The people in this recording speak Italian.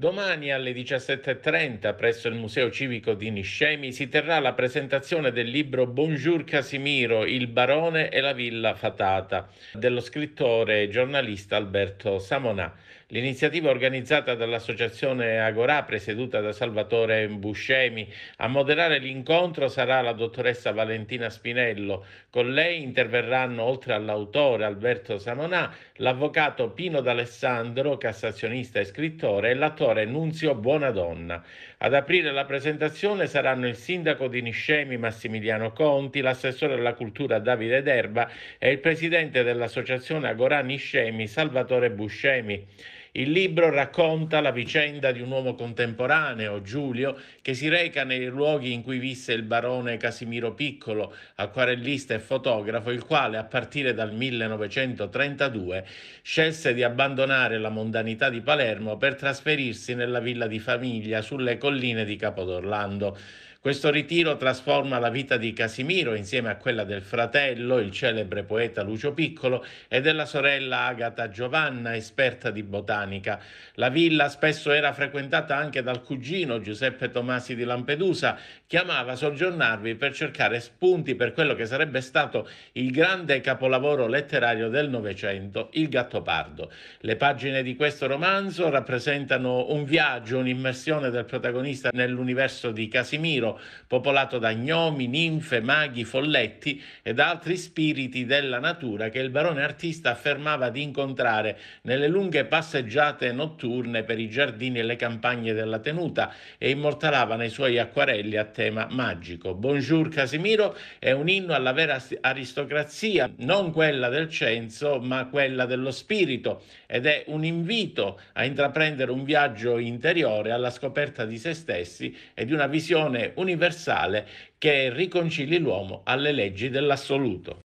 Domani alle 17.30 presso il Museo Civico di Niscemi si terrà la presentazione del libro Bonjour Casimiro, il barone e la villa fatata dello scrittore e giornalista Alberto Samonà. L'iniziativa organizzata dall'associazione Agorà, presieduta da Salvatore Buscemi, a moderare l'incontro sarà la dottoressa Valentina Spinello. Con lei interverranno, oltre all'autore Alberto Samonà, l'avvocato Pino D'Alessandro, cassazionista e scrittore, e l'attore Monsignore Nunzio Buonadonna. Ad aprire la presentazione saranno il sindaco di Niscemi Massimiliano Conti, l'assessore alla cultura Davide Derba e il presidente dell'associazione Agorà Niscemi Salvatore Buscemi. Il libro racconta la vicenda di un uomo contemporaneo, Giulio, che si reca nei luoghi in cui visse il barone Casimiro Piccolo, acquarellista e fotografo, il quale a partire dal 1932 scelse di abbandonare la mondanità di Palermo per trasferirsi nella villa di famiglia sulle colline di Capodorlando. Questo ritiro trasforma la vita di Casimiro insieme a quella del fratello, il celebre poeta Lucio Piccolo, e della sorella Agata Giovanna, esperta di botanica. La villa spesso era frequentata anche dal cugino Giuseppe Tomasi di Lampedusa, che amava soggiornarvi per cercare spunti per quello che sarebbe stato il grande capolavoro letterario del Novecento, Il Gattopardo. Le pagine di questo romanzo rappresentano un viaggio, un'immersione del protagonista nell'universo di Casimiro, popolato da gnomi, ninfe, maghi, folletti ed altri spiriti della natura che il barone artista affermava di incontrare nelle lunghe passeggiate notturne per i giardini e le campagne della tenuta e immortalava nei suoi acquarelli a tema magico. Bonjour Casimiro è un inno alla vera aristocrazia, non quella del censo, ma quella dello spirito ed è un invito a intraprendere un viaggio interiore alla scoperta di se stessi e di una visione universale che riconcili l'uomo alle leggi dell'assoluto.